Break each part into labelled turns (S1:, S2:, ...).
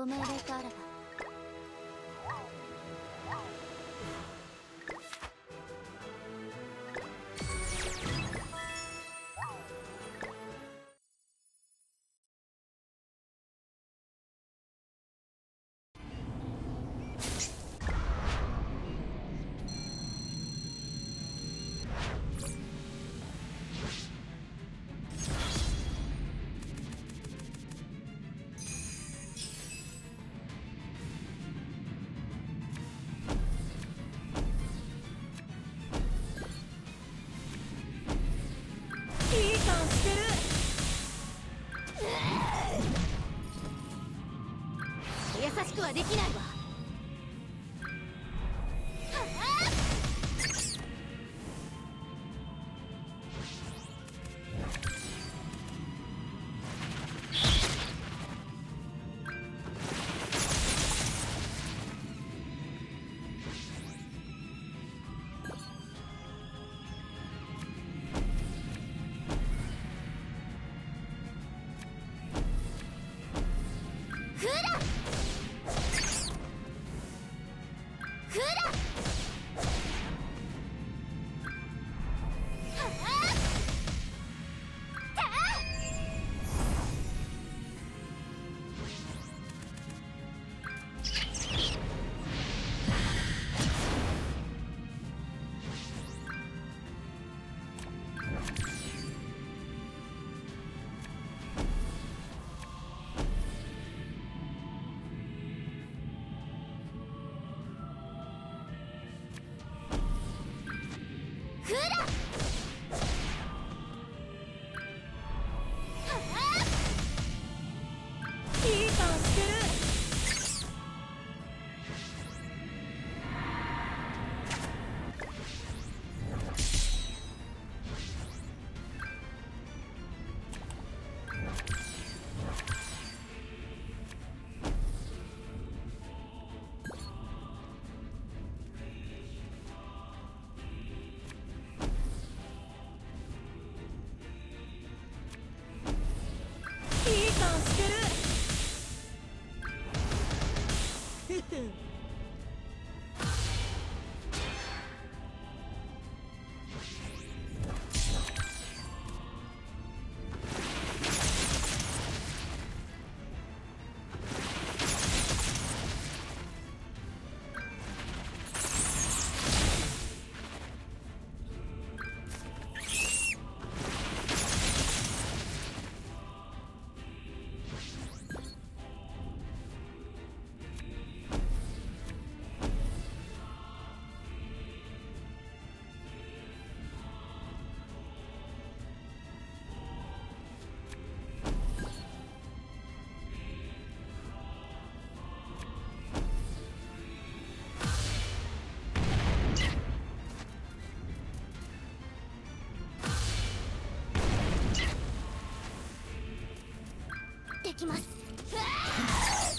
S1: ご命令とあらば。はできない
S2: してる。て
S1: きます。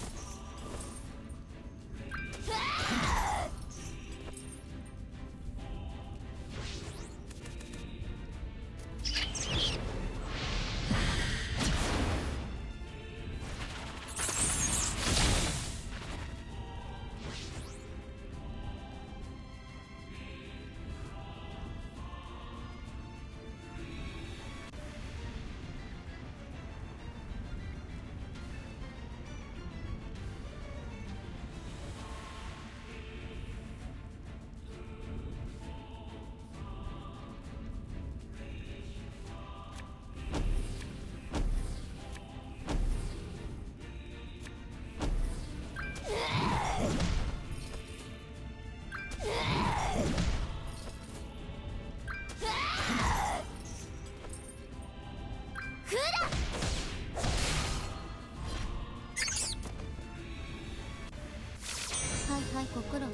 S1: いご苦労様